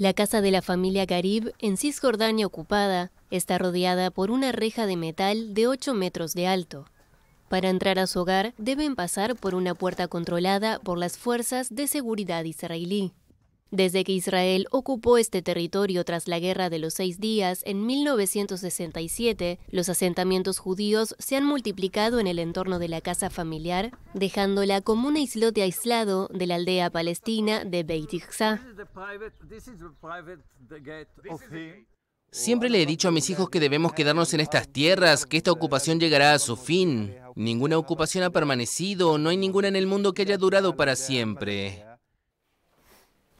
La casa de la familia Garib, en Cisjordania ocupada, está rodeada por una reja de metal de 8 metros de alto. Para entrar a su hogar deben pasar por una puerta controlada por las fuerzas de seguridad israelí. Desde que Israel ocupó este territorio tras la Guerra de los Seis Días en 1967, los asentamientos judíos se han multiplicado en el entorno de la casa familiar, dejándola como un islote aislado de la aldea palestina de Beit Iqsa. Siempre le he dicho a mis hijos que debemos quedarnos en estas tierras, que esta ocupación llegará a su fin. Ninguna ocupación ha permanecido, no hay ninguna en el mundo que haya durado para siempre.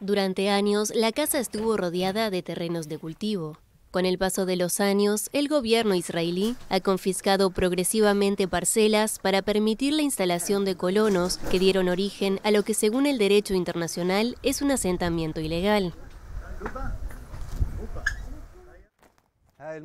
Durante años, la casa estuvo rodeada de terrenos de cultivo. Con el paso de los años, el gobierno israelí ha confiscado progresivamente parcelas para permitir la instalación de colonos que dieron origen a lo que según el derecho internacional es un asentamiento ilegal.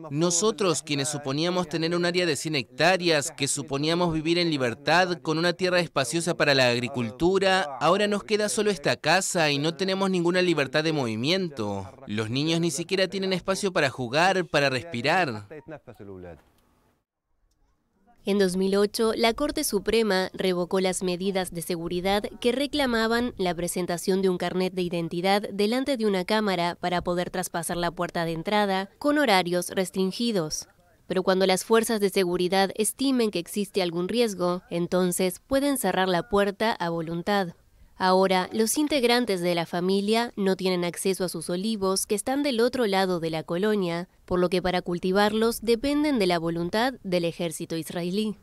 Nosotros, quienes suponíamos tener un área de 100 hectáreas, que suponíamos vivir en libertad, con una tierra espaciosa para la agricultura, ahora nos queda solo esta casa y no tenemos ninguna libertad de movimiento. Los niños ni siquiera tienen espacio para jugar, para respirar. En 2008, la Corte Suprema revocó las medidas de seguridad que reclamaban la presentación de un carnet de identidad delante de una cámara para poder traspasar la puerta de entrada con horarios restringidos. Pero cuando las fuerzas de seguridad estimen que existe algún riesgo, entonces pueden cerrar la puerta a voluntad. Ahora, los integrantes de la familia no tienen acceso a sus olivos que están del otro lado de la colonia, por lo que para cultivarlos dependen de la voluntad del ejército israelí.